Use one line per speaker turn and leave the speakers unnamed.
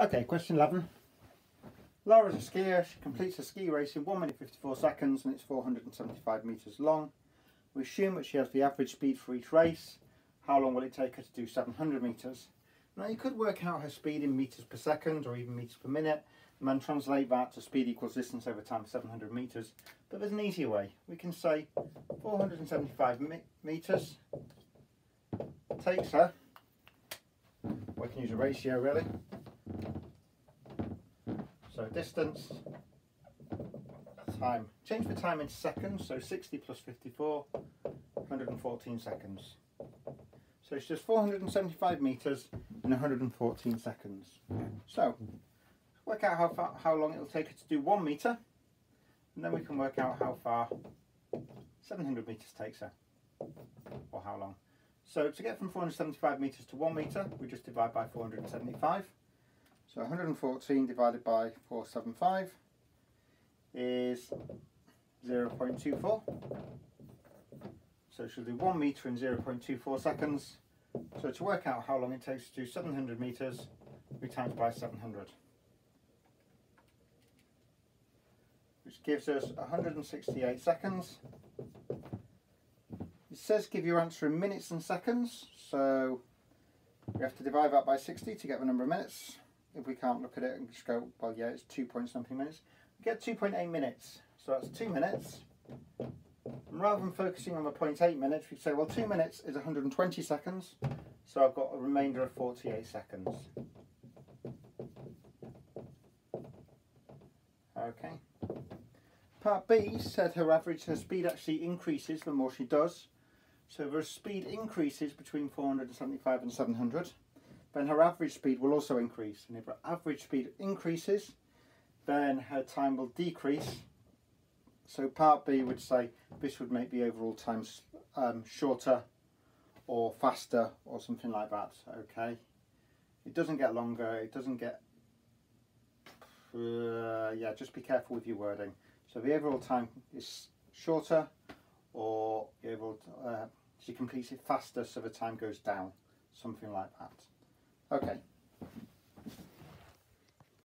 Okay, question 11. Laura's a skier. She completes a ski race in 1 minute 54 seconds and it's 475 metres long. We assume that she has the average speed for each race. How long will it take her to do 700 metres? Now you could work out her speed in metres per second or even metres per minute and then translate that to speed equals distance over time 700 metres. But there's an easier way. We can say 475 metres takes her, we can use a ratio really, so distance, time. Change the time in seconds, so 60 plus 54, 114 seconds. So it's just 475 metres in 114 seconds. So work out how far, how long it'll take her to do one metre, and then we can work out how far 700 metres takes her, or how long. So to get from 475 metres to 1 metre, we just divide by 475. So 114 divided by 475 is 0 0.24. So she'll do 1 metre in 0 0.24 seconds. So to work out how long it takes to do 700 metres, we times by 700. Which gives us 168 seconds. It says give your answer in minutes and seconds, so we have to divide that by 60 to get the number of minutes if we can't look at it and just go, well, yeah, it's 2 point something minutes, we get 2.8 minutes. So that's 2 minutes. And rather than focusing on the 0.8 minutes, we say, well, 2 minutes is 120 seconds. So I've got a remainder of 48 seconds. Okay. Part B said her average, her speed actually increases the more she does. So her speed increases between 475 and 700 then her average speed will also increase. And if her average speed increases, then her time will decrease. So part B would say this would make the overall time um, shorter or faster or something like that, okay? It doesn't get longer, it doesn't get, uh, yeah, just be careful with your wording. So the overall time is shorter or the overall, uh, she completes it faster so the time goes down, something like that. Okay.